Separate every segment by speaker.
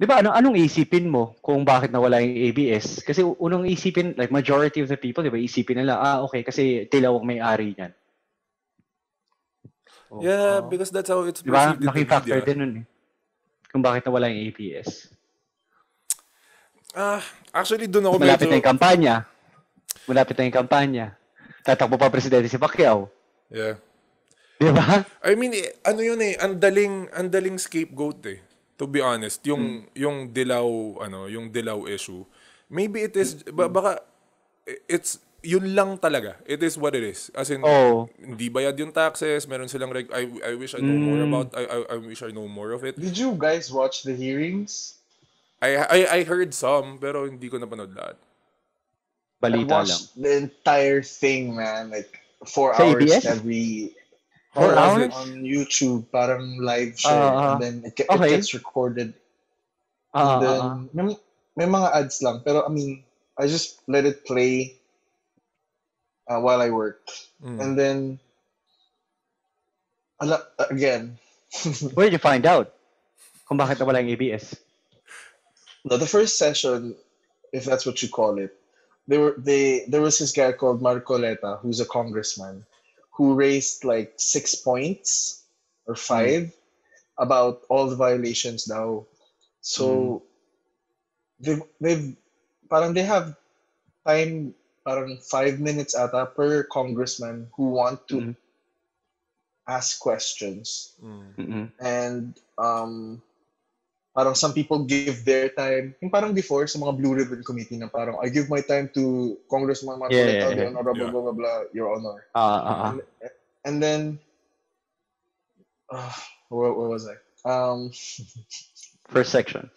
Speaker 1: Di ba, ano, anong isipin mo kung bakit nawala yung ABS? Kasi unang isipin, like majority of the people, di ba, isipin nila, ah, okay, kasi Tilaw ang may-ari niyan. Oh,
Speaker 2: Yeah,
Speaker 1: oh.
Speaker 2: because that's how it's perceived in the
Speaker 1: Naki-factor
Speaker 2: media.
Speaker 1: din nun eh. Kung bakit nawala yung ABS.
Speaker 2: Ah, actually, doon ako
Speaker 1: Malapit
Speaker 2: medyo...
Speaker 1: na yung kampanya. Malapit na yung kampanya. Tatakbo pa presidente si Pacquiao.
Speaker 2: Yeah.
Speaker 1: Di ba?
Speaker 2: I mean, eh, ano yun eh, ang daling, ang daling scapegoat eh. To be honest, yung,
Speaker 1: Hmm.
Speaker 2: yung dilaw, ano, yung dilaw issue. Maybe it is, ba- baka, eh, it's, yun lang talaga. It is what it is. As in,
Speaker 1: Oo.
Speaker 2: hindi bayad yung taxes, meron silang, reg- I, I wish I know more
Speaker 1: Mm.
Speaker 2: about, I, I, I wish I know more of it.
Speaker 3: Did you guys watch the hearings?
Speaker 2: I, I, I heard some, pero hindi ko napanood lahat.
Speaker 3: I
Speaker 1: Balita lang.
Speaker 3: watched the entire thing, man. Like four
Speaker 1: Sa
Speaker 3: hours
Speaker 1: ABS?
Speaker 3: every
Speaker 1: Four hours?
Speaker 3: on YouTube, parang live siya.
Speaker 1: Ah.
Speaker 3: and then it, ge-
Speaker 1: Okay.
Speaker 3: gets recorded.
Speaker 1: Ah,
Speaker 3: and then may, may mga ads lang, pero I mean, I just let it play uh, while I worked.
Speaker 2: Mm.
Speaker 3: And then ala, again,
Speaker 1: Where did you find out? Kung bakit nawala yung ABS?
Speaker 3: no, the first session, if that's what you call it, they were they there was this guy called Marcoleta, who's a congressman, who raised like six points or five about all the violations now. So they've they've parang they have time parang five minutes ata per congressman who want to
Speaker 1: Mhm.
Speaker 3: ask questions
Speaker 2: Mm.
Speaker 3: And um parang some people give their time yung parang before sa mga blue ribbon committee na parang I give my time to Congressman Marcoleta
Speaker 1: Yeah, yeah, yeah.
Speaker 3: honorable
Speaker 2: Yeah.
Speaker 3: blah blah blah your honor
Speaker 1: Ah, ah, ah.
Speaker 3: and, and then uh, where, where was I um
Speaker 1: First section.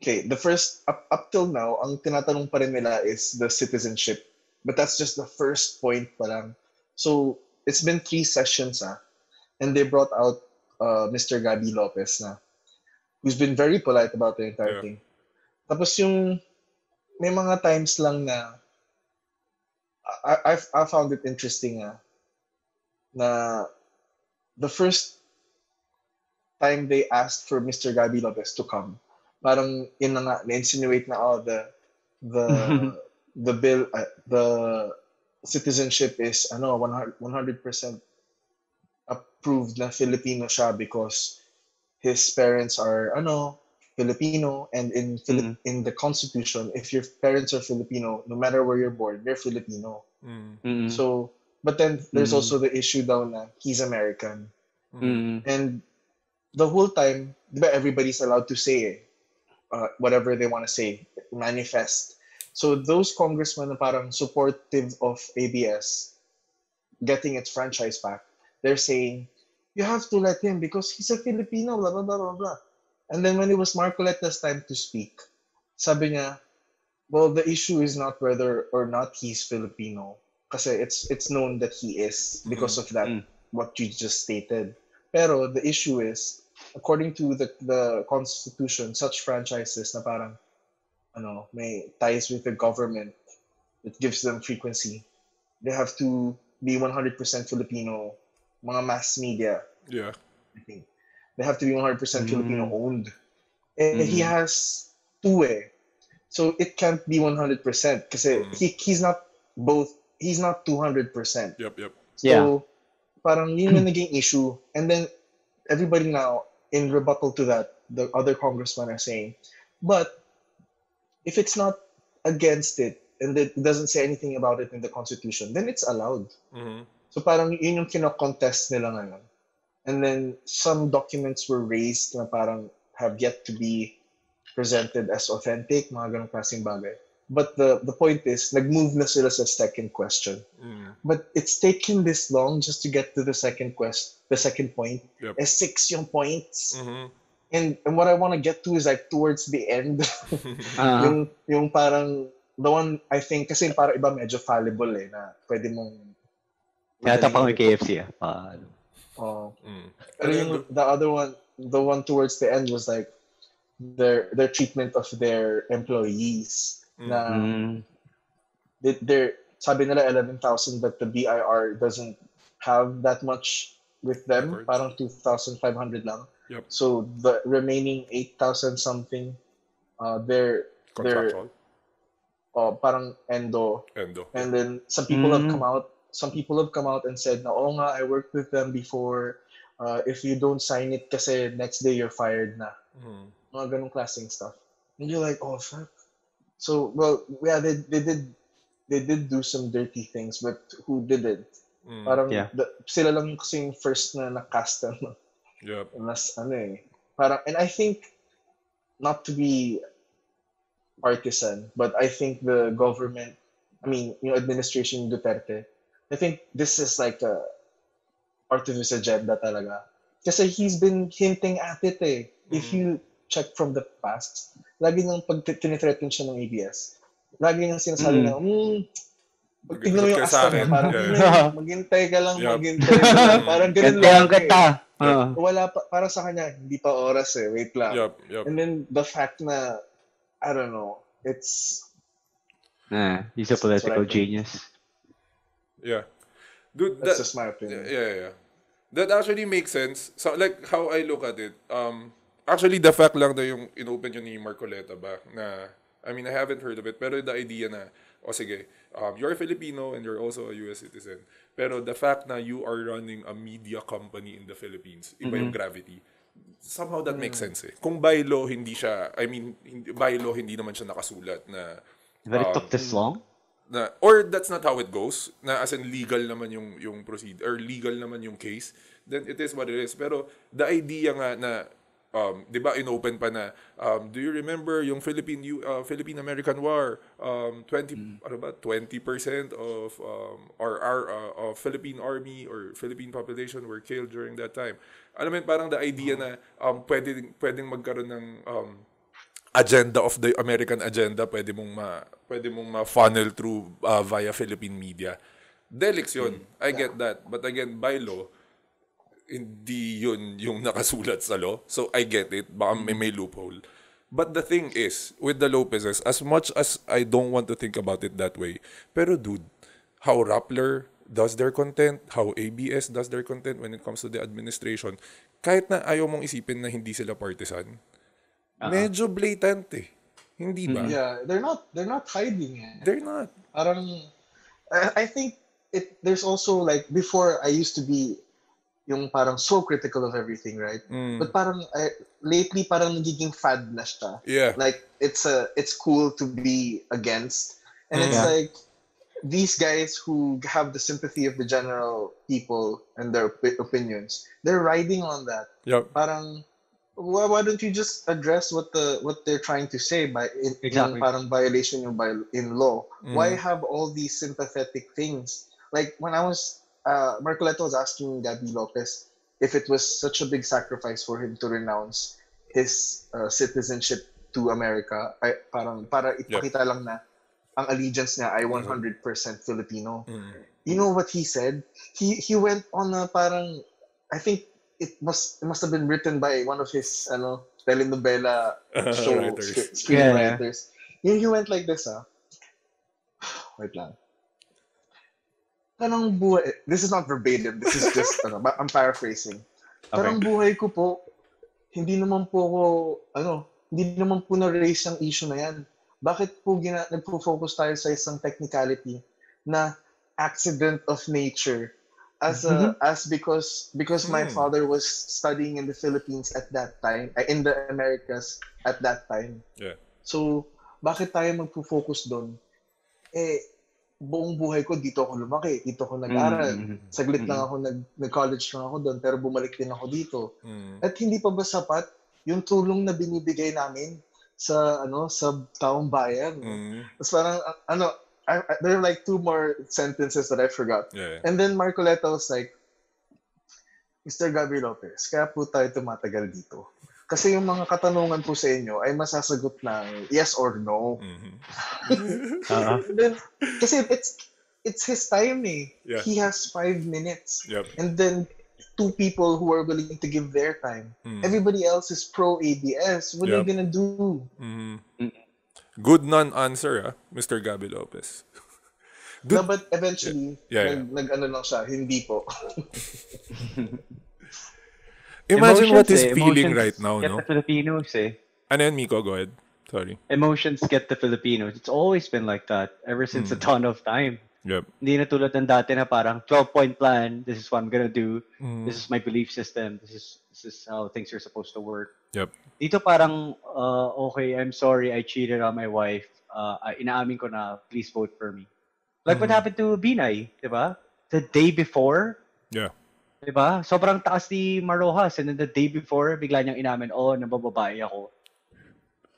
Speaker 3: okay the first up, up till now ang tinatanong pa rin nila is the citizenship but that's just the first point pa lang so it's been three sessions ah and they brought out uh, Mr. Gabi Lopez na who's been very polite about the entire
Speaker 2: Yeah.
Speaker 3: thing tapos yung may mga times lang na I, I've, I found it interesting ah, na the first time they asked for Mr. Gabi Lopez to come parang yun na nga na-insinuate na oh the the the bill uh, the citizenship is ano 100 100% approved na Filipino siya because his parents are ano Filipino and in Philip in the constitution if your parents are Filipino no matter where you're born they're Filipino
Speaker 2: Mm.
Speaker 3: So but then there's
Speaker 1: Mm.
Speaker 3: also the issue daw na he's American
Speaker 2: Mm.
Speaker 3: And the whole time, everybody's allowed to say eh, uh, whatever they want to say, manifest. So those congressmen na parang supportive of ABS getting its franchise back, they're saying, you have to let him because he's a Filipino, blah, blah, blah, blah, blah. And then when it was Marcoleta's time to speak, sabi niya, well, the issue is not whether or not he's Filipino. Kasi it's it's known that he is because of that,
Speaker 1: Mm.
Speaker 3: what you just stated. Pero the issue is, according to the, the constitution, such franchises na parang, ano, may ties with the government that gives them frequency, they have to be 100% Filipino, mga mass media,
Speaker 2: Yeah.
Speaker 3: I think. They have to be 100%
Speaker 1: Mm.
Speaker 3: Filipino owned. And he
Speaker 1: Mm.
Speaker 3: has two eh. So it can't be 100% because
Speaker 2: Mm.
Speaker 3: he, he's not both, he's not 200%.
Speaker 2: Yep, yep.
Speaker 3: So,
Speaker 1: Yeah.
Speaker 3: parang yun yung naging issue. And then, everybody now, in rebuttal to that, the other congressmen are saying, but if it's not against it, and it doesn't say anything about it in the Constitution, then it's allowed.
Speaker 2: Mhm.
Speaker 3: So parang yun yung kino-contest nila ngayon. And then, some documents were raised na parang have yet to be presented as authentic, mga ganong klaseng bagay. But the, the point is, nag-move na sila sa second question
Speaker 2: Mm.
Speaker 3: but it's taken this long just to get to the second quest the second point
Speaker 2: Yep.
Speaker 3: eh six yung points
Speaker 2: Mhm.
Speaker 3: and and what i want to get to is like towards the end
Speaker 1: Ah.
Speaker 3: yung yung parang the one i think kasi para iba medyo fallible eh na pwede mong
Speaker 1: Kaya tapang yung KFC ah.
Speaker 3: Oh
Speaker 2: Mm.
Speaker 3: pero yung the other one the one towards the end was like their their treatment of their employees
Speaker 2: Mm.
Speaker 3: na
Speaker 1: mm,
Speaker 3: they, they're sabi nila 11,000 but the BIR doesn't have that much with them,
Speaker 2: Records.
Speaker 3: parang 2,500 lang.
Speaker 2: Yep.
Speaker 3: So the remaining 8,000 something, uh, they're they're
Speaker 2: Contractual.
Speaker 3: uh, parang endo.
Speaker 2: Endo.
Speaker 3: And then some people have
Speaker 1: Mm.
Speaker 3: come out. Some people have come out and said, "Na oo nga, I worked with them before. Uh, if you don't sign it, kasi next day you're fired na."
Speaker 2: Mm.
Speaker 3: Mga ganong klaseng stuff. And you're like, "Oh fuck." So well, yeah, they they did they did do some dirty things, but who didn't?
Speaker 2: Mm.
Speaker 3: Parang
Speaker 1: Yeah.
Speaker 3: the, sila lang kasi yung first na nakasta no?
Speaker 2: Yep.
Speaker 3: Mas ano eh. Parang, and I think, not to be partisan, but I think the government, I mean, yung administration Duterte, I think this is like a part of his agenda talaga. Kasi he's been hinting at it eh. If
Speaker 2: Mhm.
Speaker 3: you check from the past, lagi nang pag tinithreaten siya ng ABS, lagi nang sinasabi
Speaker 1: Mm.
Speaker 3: na, hmm, pag tignan mo yung asta
Speaker 2: akin."
Speaker 3: niya, parang,
Speaker 2: Yeah.
Speaker 3: "Hmm, maghintay ka lang,
Speaker 2: Yup.
Speaker 3: maghintay ka lang. Parang ganun lang. Eh.
Speaker 1: kita. Oo.
Speaker 3: Wala pa, para sa kanya, hindi pa oras eh, wait lang.
Speaker 2: Yep. Yep.
Speaker 3: And then the fact na, I don't know, it's,
Speaker 1: Nah, he's a political
Speaker 3: think.
Speaker 1: genius.
Speaker 2: Yeah. Dude,
Speaker 3: that's
Speaker 2: that,
Speaker 3: just my
Speaker 2: yeah,
Speaker 3: opinion.
Speaker 2: yeah, yeah. That actually makes sense. So, like, how I look at it, um, actually, the fact lang na yung inopen yun ni Marcoleta ba, na, I mean, I haven't heard of it, pero the idea na, o sige, um, you're a Filipino and you're also a US citizen, pero the fact na you are running a media company in the Philippines, iba yung gravity. Somehow that makes sense eh. Kung by law, hindi siya, I mean, hindi, by law, hindi naman siya nakasulat na,
Speaker 1: That it
Speaker 2: Um,
Speaker 1: took this long?
Speaker 2: Na or that's not how it goes na as in legal naman yung yung proceed or legal naman yung case then it is what it is. Pero the idea nga na um 'di ba inopen pa na um do you remember yung Philippine uh, Philippine American War? Um 20 ano ba 20% of um our our uh, of Philippine army or Philippine population were killed during that time. Alam mo parang the idea na um pwedeng pwedeng magkaroon ng um agenda of the American agenda pwede mong ma pwede mong ma-funnel through uh, via Philippine media. Delix yun. I get that. But again, by law, hindi yun yung nakasulat sa law. So I get it. Baka may, may loophole. But the thing is, with the Lopezes, as much as I don't want to think about it that way, pero dude, how Rappler does their content, how ABS does their content when it comes to the administration, kahit na ayaw mong isipin na hindi sila partisan, medyo blatant eh. Hindi ba?
Speaker 3: Yeah, they're not, they're not hiding it.
Speaker 2: They're not.
Speaker 3: Parang, I, I think it, there's also like, before I used to be yung parang so critical of everything, right?
Speaker 2: Mm.
Speaker 3: But parang, I, lately parang nagiging fad na siya.
Speaker 2: Yeah.
Speaker 3: like it's a it's cool to be against and it's
Speaker 1: Yeah.
Speaker 3: like these guys who have the sympathy of the general people and their opi- opinions they're riding on that
Speaker 2: Yep.
Speaker 3: parang why, why don't you just address what the what they're trying to say by in,
Speaker 1: Exactly.
Speaker 3: in parang violation yung by in law why
Speaker 2: Mm.
Speaker 3: have all these sympathetic things like when i was uh marcoleto was asking gabby lopez if it was such a big sacrifice for him to renounce his uh, citizenship to America ay, parang para ipakita lang na ang allegiance niya ay 100% Filipino.
Speaker 2: Mm.
Speaker 3: You know what he said? He he went on a parang I think it must it must have been written by one of his ano telenovela show
Speaker 2: Writers.
Speaker 3: script,
Speaker 1: Yeah, yeah.
Speaker 3: screenwriters. Yung he went like this ah. Wait lang. Parang buhay, this is not verbatim, this is just, ano, I'm paraphrasing. Parang buhay ko po, hindi naman po ako, ano, hindi naman po na-raise ang issue na yan. Bakit po gina- nagpo-focus tayo sa isang technicality na accident of nature as a, as because because my
Speaker 2: Hmm.
Speaker 3: father was studying in the Philippines at that time uh, in the Americas at that time
Speaker 2: Yeah.
Speaker 3: so bakit tayo magpo-focus doon eh buong buhay ko dito ako lumaki dito ako nag-aral
Speaker 1: Mm.
Speaker 3: saglit lang
Speaker 1: Mm.
Speaker 3: ako nag nag-college lang ako doon pero bumalik din ako dito
Speaker 2: Mm.
Speaker 3: at hindi pa ba sapat yung tulong na binibigay namin sa ano sa taong bayan
Speaker 2: Mm.
Speaker 3: Tapos parang ano I, I, there are like two more sentences that I forgot
Speaker 2: Yeah.
Speaker 3: and then Marcoleta was like Mr. Gabriel Lopez kaya po tayo tumatagal dito kasi yung mga katanungan po sa inyo ay masasagot ng yes or no
Speaker 2: Mhm.
Speaker 1: Oo.
Speaker 3: And then, kasi it's it's his time eh.
Speaker 2: Yeah.
Speaker 3: He has five minutes.
Speaker 2: Yep.
Speaker 3: And then two people who are willing to give their time.
Speaker 2: Mm.
Speaker 3: Everybody else is pro ABS. What are you
Speaker 2: Yep.
Speaker 3: gonna do?
Speaker 2: Mhm. Good non-answer, ah, Mr. Gabi Lopez.
Speaker 3: No, but eventually,
Speaker 2: Yeah, yeah.
Speaker 3: nag, nag-ano lang siya, hindi po.
Speaker 2: Imagine what
Speaker 1: Emotions
Speaker 2: he's
Speaker 1: eh,
Speaker 2: feeling
Speaker 1: emotions
Speaker 2: right now,
Speaker 1: Get
Speaker 2: no?
Speaker 1: the Filipinos eh.
Speaker 2: Ano yan, Miko? Go ahead. Sorry.
Speaker 1: Emotions get the Filipinos. It's always been like that ever since the
Speaker 2: Mm.
Speaker 1: dawn of time.
Speaker 2: Yep.
Speaker 1: Hindi na tulad ng dati na parang 12-point plan, this is what I'm gonna do,
Speaker 2: Mm.
Speaker 1: this is my belief system, this is this is how things are supposed to work.
Speaker 2: Yep.
Speaker 1: Dito parang, uh, okay, I'm sorry, I cheated on my wife. Uh, inaamin ko na, please vote for me. Like what
Speaker 2: Mhm.
Speaker 1: happened to Binay, di ba? The day before,
Speaker 2: Yeah.
Speaker 1: di ba? Sobrang taas ni Marojas and then the day before, bigla niyang inamin, oh, nabababae ako.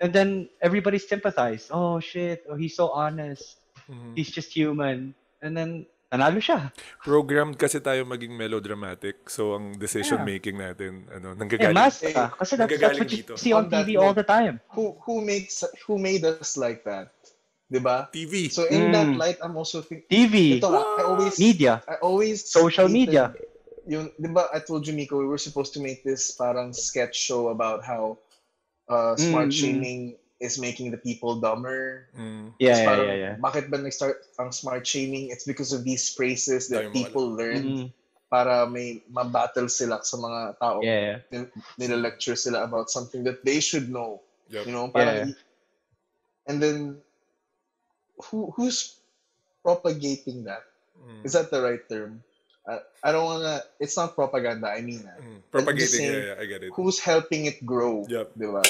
Speaker 1: And then everybody sympathized. Oh shit, oh, he's so honest.
Speaker 2: Mhm.
Speaker 1: He's just human. And then nanalo siya.
Speaker 2: Programmed kasi tayo maging melodramatic. So, ang decision making natin, ano,
Speaker 1: Eh,
Speaker 2: nanggagaling.
Speaker 1: mas
Speaker 3: Eh,
Speaker 1: ka. Kasi that's, that's what you
Speaker 2: dito.
Speaker 1: see on
Speaker 3: On that
Speaker 1: TV all the time.
Speaker 3: Who who makes who made us like that? 'Di ba?
Speaker 2: TV.
Speaker 3: So in that
Speaker 1: Mm.
Speaker 3: light, I'm also thinking,
Speaker 1: TV,
Speaker 3: ito nga, I always
Speaker 1: media,
Speaker 3: I always
Speaker 1: social
Speaker 3: hated
Speaker 1: media.
Speaker 3: Yung, 'di ba? I told you, Miko, we were supposed to make this parang sketch show about how uh, smart
Speaker 1: Mm, mm.
Speaker 3: shaming is making the people dumber.
Speaker 2: Mm.
Speaker 1: Yeah, yeah,
Speaker 3: parang,
Speaker 1: yeah, yeah.
Speaker 3: Bakit ba nag-start ang smart shaming? It's because of these phrases that
Speaker 2: mo
Speaker 3: people learn
Speaker 1: Mm,
Speaker 3: para may mabattle sila sa mga tao.
Speaker 1: yeah.
Speaker 3: Nila-lecture sila about something that they should know.
Speaker 2: Yep.
Speaker 3: You know, parang, and then who who's propagating that?
Speaker 2: Mm.
Speaker 3: Is that the right term? I, I don't wanna. It's not propaganda. I mean.
Speaker 2: Mm. Propagating.
Speaker 3: saying-
Speaker 2: Yeah, yeah, I get it.
Speaker 3: who's helping it grow?
Speaker 2: Yep.
Speaker 3: Di ba?